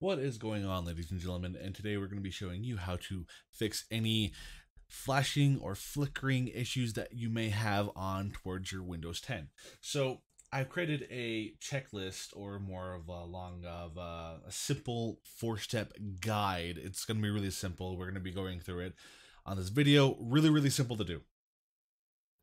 What is going on, ladies and gentlemen? And today we're going to be showing you how to fix any flashing or flickering issues that you may have on towards your Windows 10. So I've created a checklist or more of a long of a, a simple four-step guide. It's going to be really simple. We're going to be going through it on this video. Really, really simple to do.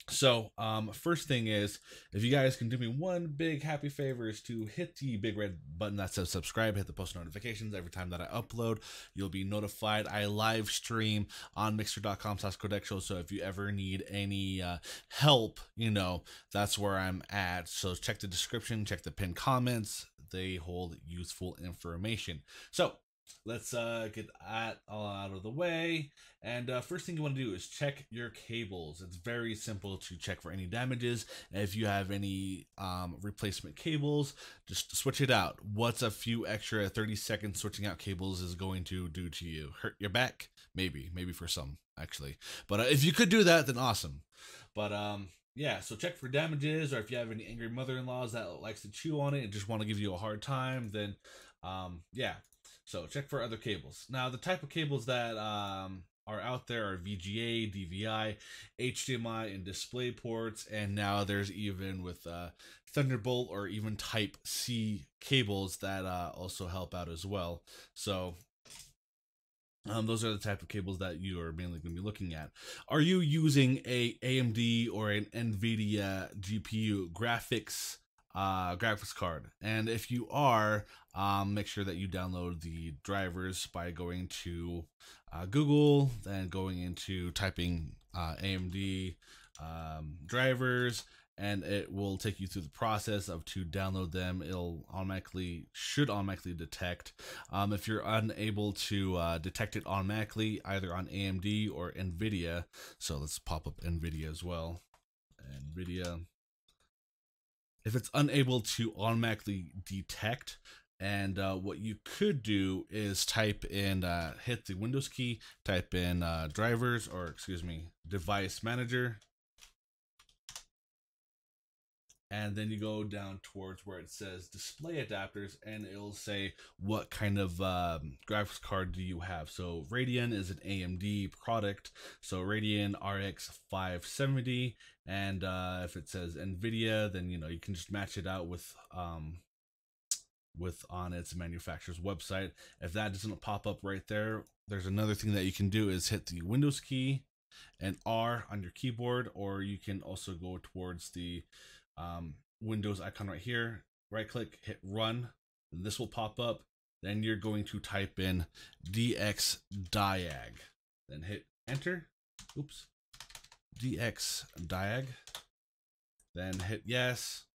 So, um, first thing is, if you guys can do me one big happy favor is to hit the big red button that says subscribe, hit the post notifications every time that I upload. You'll be notified. I live stream on mixer.com slash codexual. So if you ever need any uh, help, you know, that's where I'm at. So check the description, check the pinned comments. They hold useful information. So let's uh, get that all out of the way. And uh, first thing you want to do is check your cables. It's very simple to check for any damages. If you have any um, replacement cables, just switch it out. What's a few extra 30 seconds switching out cables is going to do to you? Hurt your back? Maybe, maybe for some actually. But uh, if you could do that, then awesome. But um, yeah, so check for damages, or if you have any angry mother-in-laws that likes to chew on it and just want to give you a hard time, then um, yeah, so check for other cables. Now, the type of cables that um, are out there are VGA, DVI, HDMI, and display ports. And now there's even with uh, Thunderbolt or even Type C cables that uh, also help out as well. So um, those are the type of cables that you are mainly going to be looking at. Are you using a AMD or an NVIDIA GPU graphics uh, graphics card. And if you are, um, make sure that you download the drivers by going to uh, Google, then going into typing uh, AMD um, drivers, and it will take you through the process of to download them. It'll automatically should automatically detect. Um, if you're unable to uh, detect it automatically, either on AMD or NVIDIA, so let's pop up NVIDIA as well. NVIDIA if it's unable to automatically detect and uh, what you could do is type in uh, hit the windows key type in uh, drivers or excuse me device manager and then you go down towards where it says display adapters and it'll say what kind of um, graphics card do you have. So Radeon is an AMD product. So Radeon RX 570 and uh, if it says NVIDIA then you know you can just match it out with um, with on its manufacturer's website. If that doesn't pop up right there there's another thing that you can do is hit the Windows key and R on your keyboard or you can also go towards the um, Windows icon right here, right click, hit run, and this will pop up. Then you're going to type in dxdiag. then hit enter. Oops, dxdiag. then hit yes,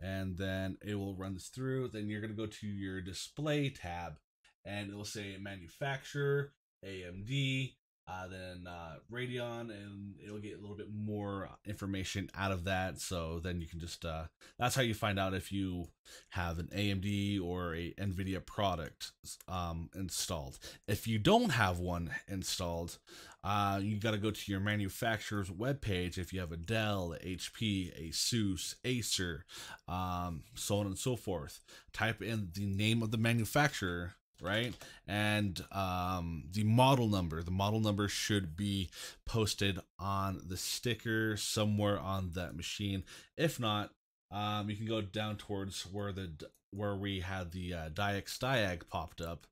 and then it will run this through. Then you're going to go to your display tab, and it will say manufacturer, AMD, uh, then uh, Radeon, and it'll get a little bit more information out of that. So then you can just uh, that's how you find out if you have an AMD or a NVIDIA product um, installed. If you don't have one installed, uh, you got to go to your manufacturer's webpage. If you have a Dell, HP, ASUS, Acer, um, so on and so forth, type in the name of the manufacturer right? And um, the model number, the model number should be posted on the sticker somewhere on that machine. If not, um, you can go down towards where the where we had the uh, DX Diag popped up.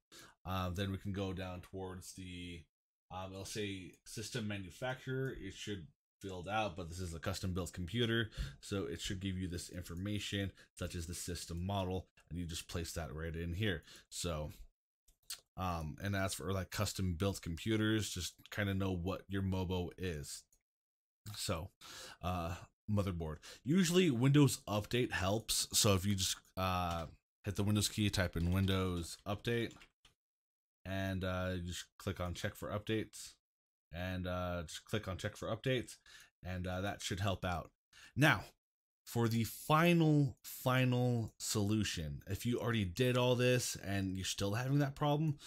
Um, then we can go down towards the um, it'll say system manufacturer. It should filled out, but this is a custom built computer, so it should give you this information such as the system model, and you just place that right in here. So um, and as for like custom built computers, just kind of know what your MOBO is. So, uh, motherboard. Usually Windows Update helps. So if you just uh, hit the Windows key, type in Windows Update, and uh, just click on check for updates, and uh, just click on check for updates, and uh, that should help out. Now, for the final final solution. If you already did all this and you're still having that problem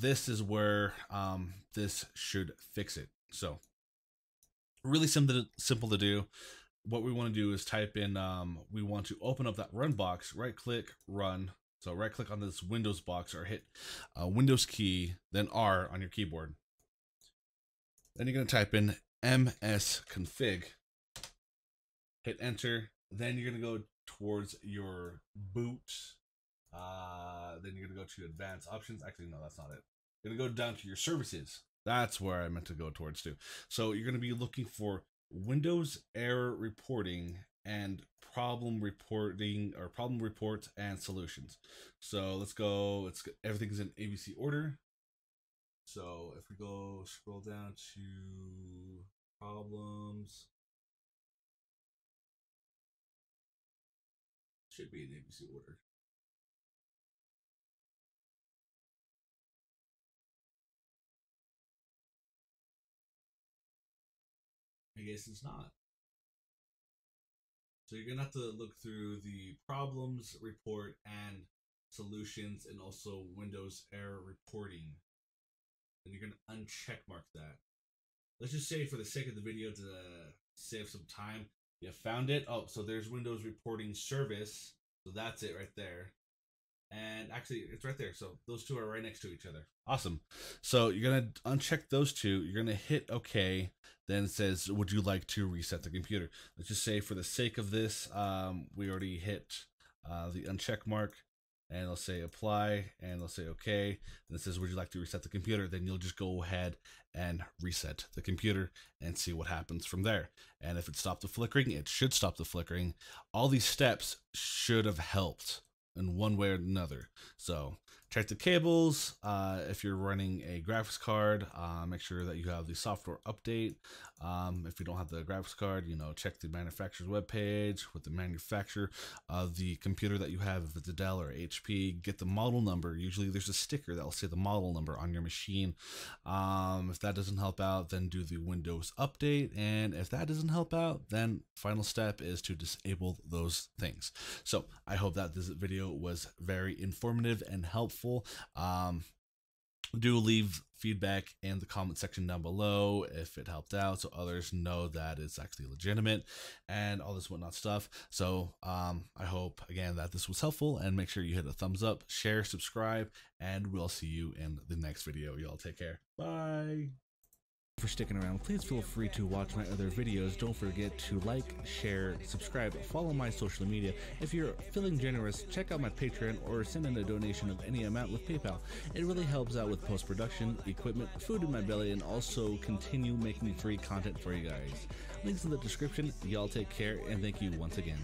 this is where um, this should fix it. So really simple simple to do. What we want to do is type in um, we want to open up that run box right click run. So right click on this Windows box or hit uh, Windows key, then R on your keyboard. Then you're going to type in msconfig, hit enter. Then you're to go towards your boot. Uh, then you're to go to advanced options. Actually, no, that's not it. You're to go down to your services. That's where I meant to go towards too. So you're to be looking for Windows error reporting and problem reporting or problem reports and solutions. So let's go. Let's everything's in ABC order. So if we go scroll down to problems, should be in ABC order. I guess it's not. So you're gonna have to look through the problems report and solutions and also Windows error reporting. And you're gonna uncheck mark that. Let's just say for the sake of the video to uh, save some time, you found it. Oh, so there's Windows reporting service. So that's it right there. And actually, it's right there. So those two are right next to each other. Awesome. So you're going to uncheck those two. You're going to hit OK. Then it says, Would you like to reset the computer? Let's just say, for the sake of this, um, we already hit uh, the uncheck mark. And it'll say apply and it'll say okay. And it says, Would you like to reset the computer? Then you'll just go ahead and reset the computer and see what happens from there. And if it stopped the flickering, it should stop the flickering. All these steps should have helped in one way or another. So check the cables. Uh, if you're running a graphics card, uh, make sure that you have the software update. Um, if you don't have the graphics card, you know, check the manufacturer's webpage with the manufacturer of the computer that you have, if it's a Dell or HP, get the model number. Usually there's a sticker that will say the model number on your machine. Um, if that doesn't help out, then do the Windows update. And if that doesn't help out, then final step is to disable those things. So I hope that this video was very informative and helpful. Um, do leave feedback in the comment section down below if it helped out so others know that it's actually legitimate and all this whatnot stuff. So um i hope again that this was helpful and make sure you hit a thumbs up share subscribe and we'll see you in the next video. Y'all take care. Bye for sticking around. Please feel free to watch my other videos. Don't forget to like, share, subscribe, follow my social media. If you're feeling generous, check out my Patreon or send in a donation of any amount with PayPal. It really helps out with post production, equipment, food in my belly, and also continue making free content for you guys. Links in the description. Y'all take care and thank you once again.